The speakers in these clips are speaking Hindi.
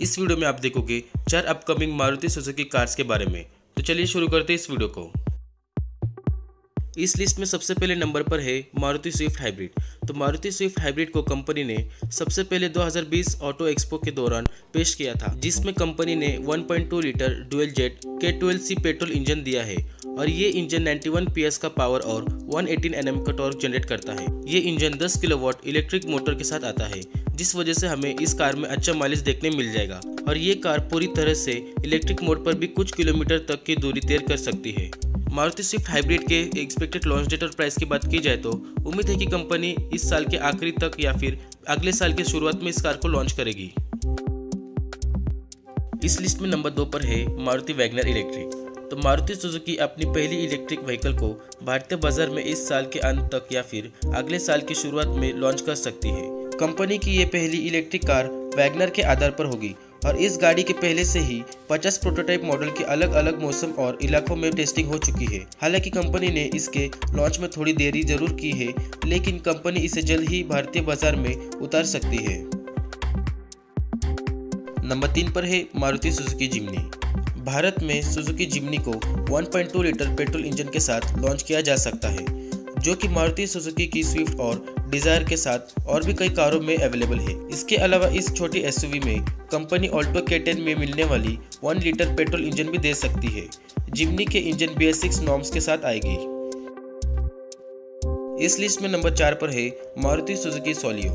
इस वीडियो में आप देखोगे चार अपकमिंग मारुति सुजुकी कार्स के बारे में। तो चलिए शुरू करते हैं इस वीडियो को। इस लिस्ट में सबसे पहले नंबर पर है मारुति स्विफ्ट हाइब्रिड। तो मारुति स्विफ्ट हाइब्रिड को कंपनी ने सबसे पहले 2020 ऑटो एक्सपो के दौरान पेश किया था, जिसमें कंपनी ने 1.2 litre dual jet K twelve C petrol engine दिया है और ये इंजन 91 पीएस का पावर और 118 एनएम का टॉर्क जनरेट करता है। ये इंजन 10 किलोवाट इलेक्ट्रिक मोटर के साथ आता है, जिस वजह से हमें इस कार में अच्छा माइलेज देखने मिल जाएगा और ये कार पूरी तरह से इलेक्ट्रिक मोड पर भी कुछ किलोमीटर तक की दूरी तैर कर सकती है। मारुति स्विफ्ट हाइब्रिड के एक्सपेक्टेड लॉन्च डेट और प्राइस की बात की जाए तो उम्मीद है कि कंपनी इस साल के आखिरी तक या फिर अगले साल की शुरुआत में इस कार को लॉन्च करेगी। इस लिस्ट में नंबर दो पर है मारुति वैगनर इलेक्ट्रिक तो मारुति सुजुकी अपनी पहली इलेक्ट्रिक व्हीकल को भारतीय बाज़ार में इस साल के अंत तक या फिर अगले साल की शुरुआत में लॉन्च कर सकती है। कंपनी की ये पहली इलेक्ट्रिक कार वैगनर के आधार पर होगी। और इस गाड़ी के पहले से ही 50 प्रोटोटाइप मॉडल के अलग अलग मौसम और इलाकों में टेस्टिंग हो चुकी है। हालाँकि कंपनी ने इसके लॉन्च में थोड़ी देरी ज़रूर की है, लेकिन कंपनी इसे जल्द ही भारतीय बाज़ार में उतार सकती है। नंबर तीन पर है मारुति सुजुकी जिमनी। भारत में सुजुकी जिमनी को 1.2 लीटर पेट्रोल इंजन के साथ लॉन्च किया जा सकता है, जो कि मारुति सुजुकी की स्विफ्ट और डिज़ायर के साथ और भी कई कारों में अवेलेबल है। इसके अलावा इस छोटी एसयूवी में कंपनी ऑल्टो के टेन में मिलने वाली वन लीटर पेट्रोल इंजन भी दे सकती है। जिमनी के इंजन बी एस नॉर्म्स के साथ आएगी। इस लिस्ट में नंबर चार पर है मारुति सुजुकी सोलियो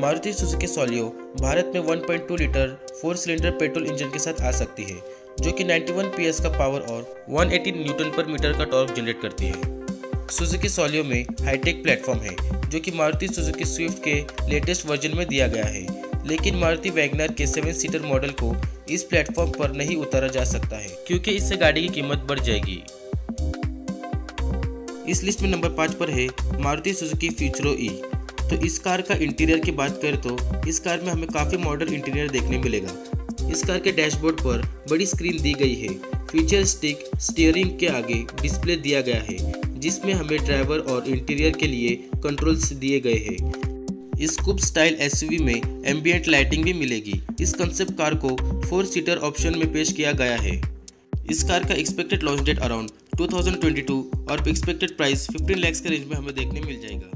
मारुति सुजुकी सोलियो भारत में 1.2 litre four cylinder petrol engine के साथ आ सकती है, जो कि 91 पीएस का पावर और 180 न्यूटन पर मीटर का टॉर्क जनरेट करती है। सुजुकी सोलियो में हाईटेक प्लेटफॉर्म है, जो कि मारुति सुजुकी स्विफ्ट के लेटेस्ट वर्जन में दिया गया है। लेकिन मारुति वैगनर के सेवन सीटर मॉडल को इस प्लेटफॉर्म पर नहीं उतारा जा सकता है, क्योंकि इससे गाड़ी की कीमत बढ़ जाएगी। इस लिस्ट में नंबर पाँच पर है मारुति सुजुकी फ्यूचरो ई। तो इस कार का इंटीरियर की बात करें तो इस कार में हमें काफ़ी मॉडर्न इंटीरियर देखने मिलेगा। इस कार के डैशबोर्ड पर बड़ी स्क्रीन दी गई है। फीचर स्टिक, स्टीयरिंग के आगे डिस्प्ले दिया गया है। जिसमें हमें ड्राइवर और इंटीरियर के लिए कंट्रोल्स दिए गए हैं। इस कुप स्टाइल एसयूवी में एम्बियट लाइटिंग भी मिलेगी। इस कंसेप्ट कार को फोर सीटर ऑप्शन में पेश किया गया है। इस कार का एक्सपेक्टेड लॉन्च डेट अराउंड 2022 और एक्सपेक्टेड प्राइस 15 लाख के रेंज में हमें देखने मिल जाएगा।